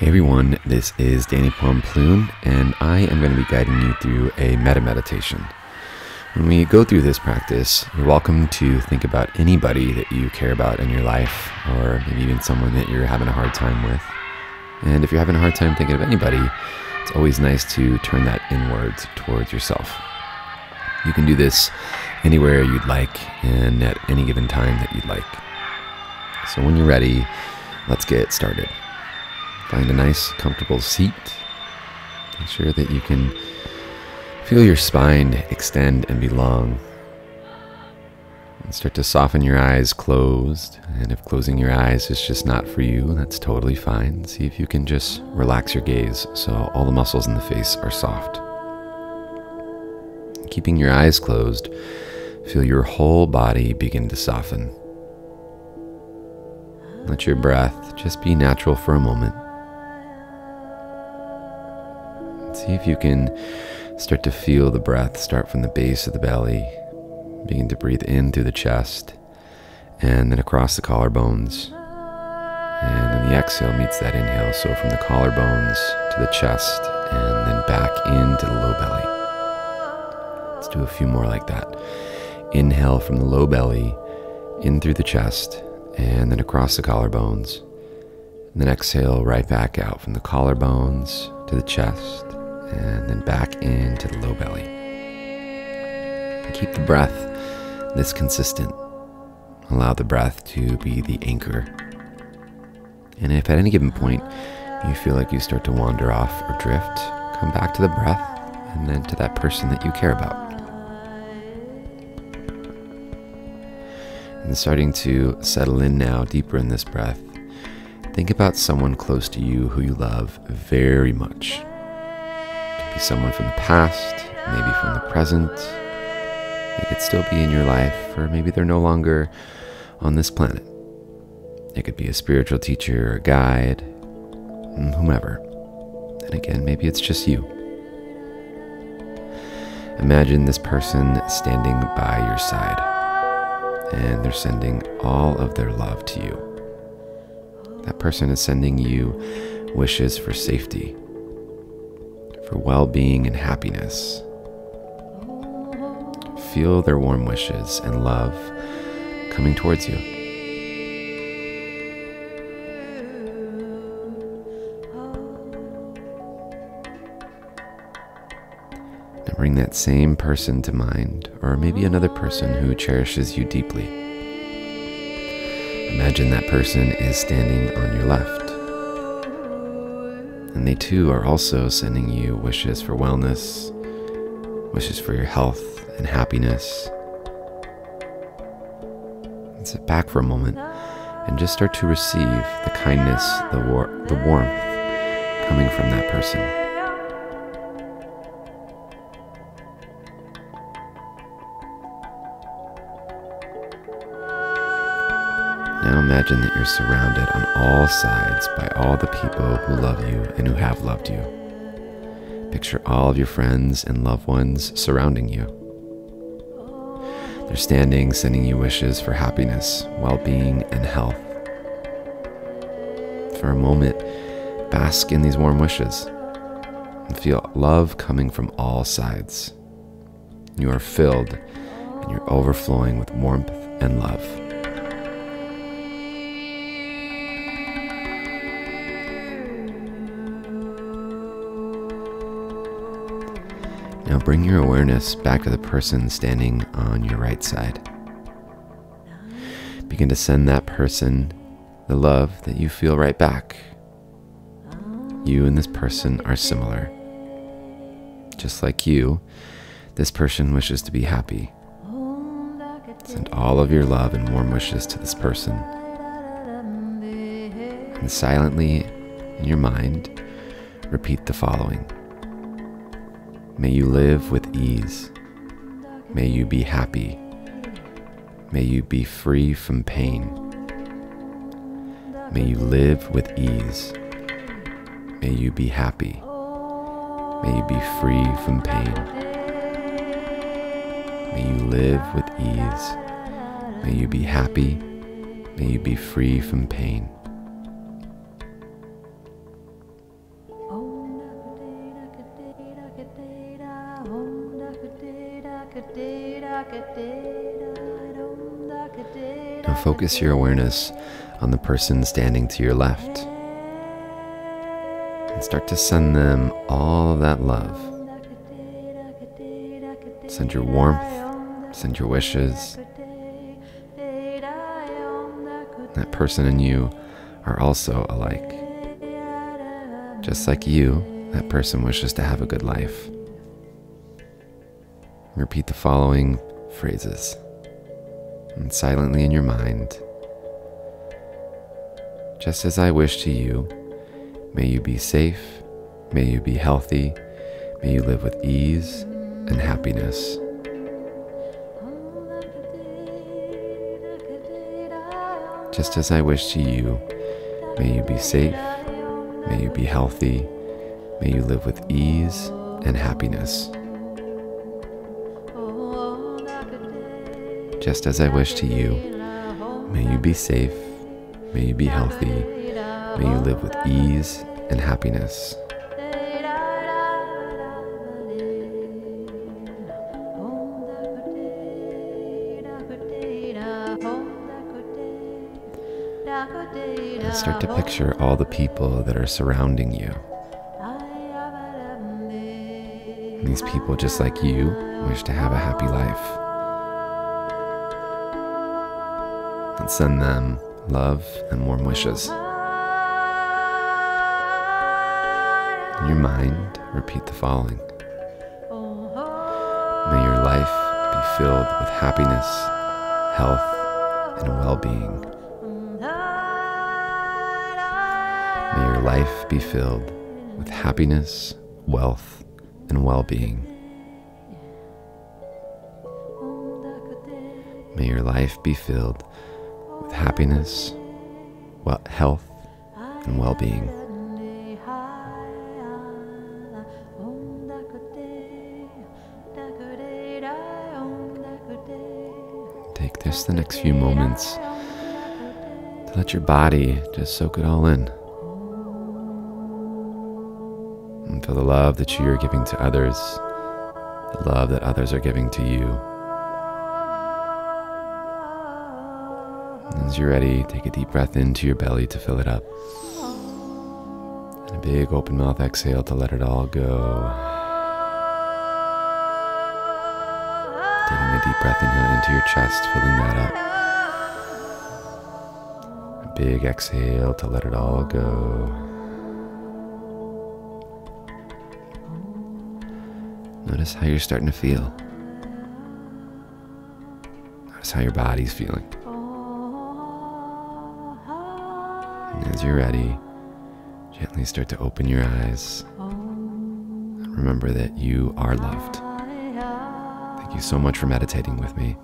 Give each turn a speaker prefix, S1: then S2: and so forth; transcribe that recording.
S1: Hey everyone, this is Danni Pomplun, and I am going to be guiding you through a metta meditation. When we go through this practice, you're welcome to think about anybody that you care about in your life, or maybe even someone that you're having a hard time with. And if you're having a hard time thinking of anybody, it's always nice to turn that inwards towards yourself. You can do this anywhere you'd like and at any given time that you'd like. So when you're ready, let's get started. Find a nice, comfortable seat. Make sure that you can feel your spine extend and be long. And start to soften your eyes closed. And if closing your eyes is just not for you, that's totally fine. See if you can just relax your gaze so all the muscles in the face are soft. Keeping your eyes closed, feel your whole body begin to soften. Let your breath just be natural for a moment. See if you can start to feel the breath start from the base of the belly. Begin to breathe in through the chest and then across the collarbones. And then the exhale meets that inhale. So from the collarbones to the chest and then back into the low belly. Let's do a few more like that. Inhale from the low belly in through the chest and then across the collarbones. And then exhale right back out from the collarbones to the chest and then back into the low belly. And keep the breath this consistent. Allow the breath to be the anchor. And if at any given point you feel like you start to wander off or drift, come back to the breath and then to that person that you care about. And starting to settle in now deeper in this breath, think about someone close to you who you love very much someone from the past, maybe from the present. They could still be in your life, or maybe they're no longer on this planet. It could be a spiritual teacher, a guide, mm, whomever. And again, maybe it's just you. Imagine this person standing by your side, and they're sending all of their love to you. That person is sending you wishes for safety, for well being and happiness. Feel their warm wishes and love coming towards you. Now bring that same person to mind, or maybe another person who cherishes you deeply. Imagine that person is standing on your left and they too are also sending you wishes for wellness, wishes for your health and happiness. And sit back for a moment and just start to receive the kindness, the, war- the warmth coming from that person. Now imagine that you're surrounded on all sides by all the people who love you and who have loved you. Picture all of your friends and loved ones surrounding you. They're standing, sending you wishes for happiness, well being, and health. For a moment, bask in these warm wishes and feel love coming from all sides. You are filled and you're overflowing with warmth and love. Now bring your awareness back to the person standing on your right side. Begin to send that person the love that you feel right back. You and this person are similar. Just like you, this person wishes to be happy. Send all of your love and warm wishes to this person. And silently, in your mind, repeat the following. May you live with ease. May you be happy. May you be free from pain. May you live with ease. May you be happy. May you be free from pain. May you live with ease. May you be happy. May you be free from pain. Now focus your awareness on the person standing to your left and start to send them all of that love. Send your warmth, send your wishes. That person and you are also alike. Just like you, that person wishes to have a good life. Repeat the following phrases and silently in your mind. Just as I wish to you, may you be safe, may you be healthy, may you live with ease and happiness. Just as I wish to you, may you be safe, may you be healthy, may you live with ease and happiness. Just as I wish to you, may you be safe, may you be healthy, may you live with ease and happiness. And start to picture all the people that are surrounding you. These people, just like you, wish to have a happy life. And send them love and warm wishes. In your mind, repeat the following May your life be filled with happiness, health, and well being. May your life be filled with happiness, wealth, and well being. May your life be filled with happiness, well, health, and well being. Take just the next few moments to let your body just soak it all in. And feel the love that you are giving to others, the love that others are giving to you. As you're ready, take a deep breath into your belly to fill it up. And a big open mouth exhale to let it all go. Taking a deep breath inhale into your chest, filling that up. A big exhale to let it all go. Notice how you're starting to feel. Notice how your body's feeling. As you're ready, gently start to open your eyes. Remember that you are loved. Thank you so much for meditating with me.